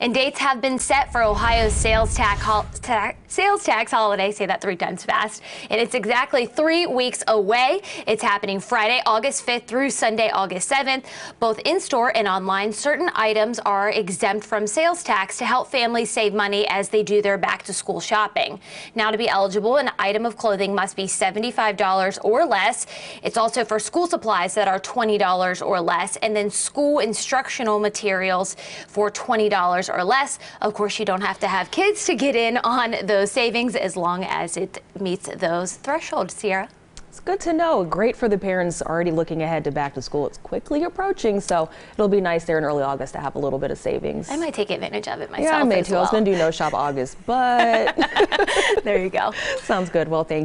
And dates have been set for Ohio's sales tax, ta sales tax holiday. Say that three times fast. And it's exactly three weeks away. It's happening Friday, August 5th through Sunday, August 7th. Both in store and online, certain items are exempt from sales tax to help families save money as they do their back to school shopping. Now, to be eligible, an item of clothing must be $75 or less. It's also for school supplies that are $20 or less, and then school instructional materials for $20 or less. Of course, you don't have to have kids to get in on those savings as long as it meets those thresholds, Sierra. It's good to know. Great for the parents already looking ahead to back to school. It's quickly approaching, so it'll be nice there in early August to have a little bit of savings. I might take advantage of it myself. Yeah, I may too. Well. I was going to do no shop August, but there you go. Sounds good. Well, thank you.